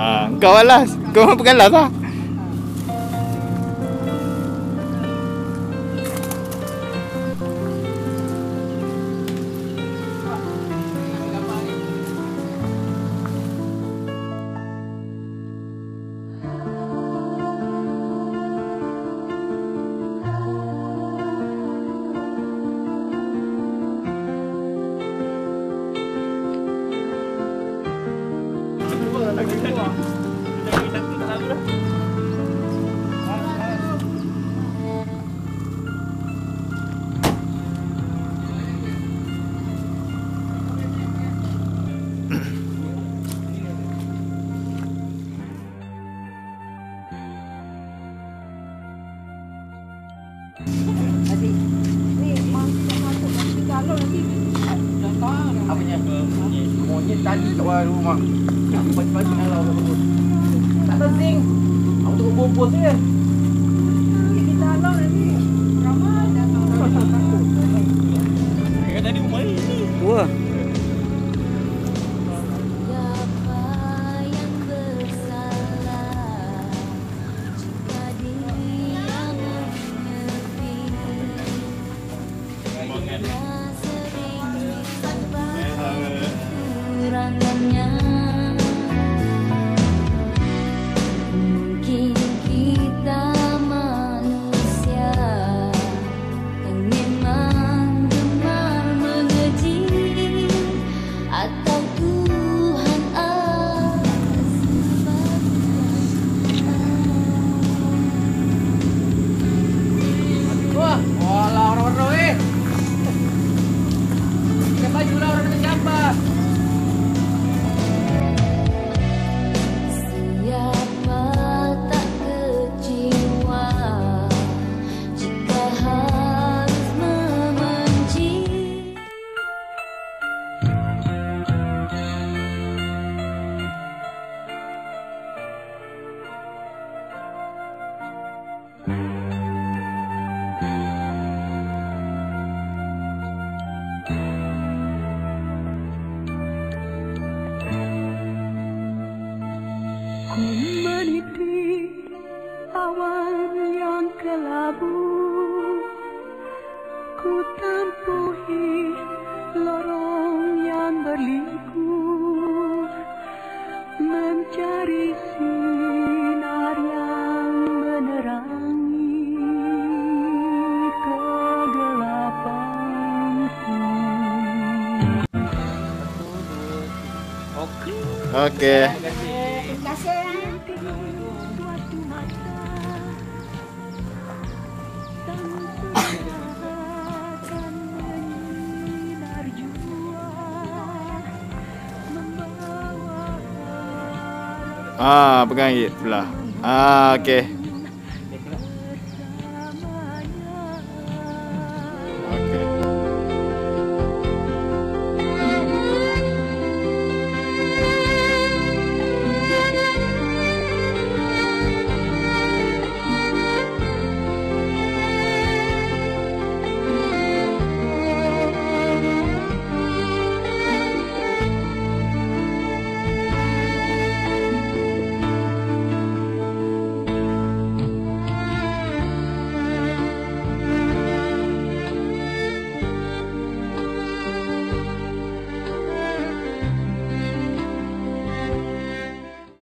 Ah, kau alas. Kau bukan las ah. Apanya? Monyet tadi kat bawah rumah. Pagi-pagi nalau kat kebun. Tak ada zinc. Aku tengok bubur je. Kelabu Ku tempuhi lorong yang berliku Mencari sinar yang menerangi kegelapanku Okey. Okey. Ah, pegang git belah. Ah, okey.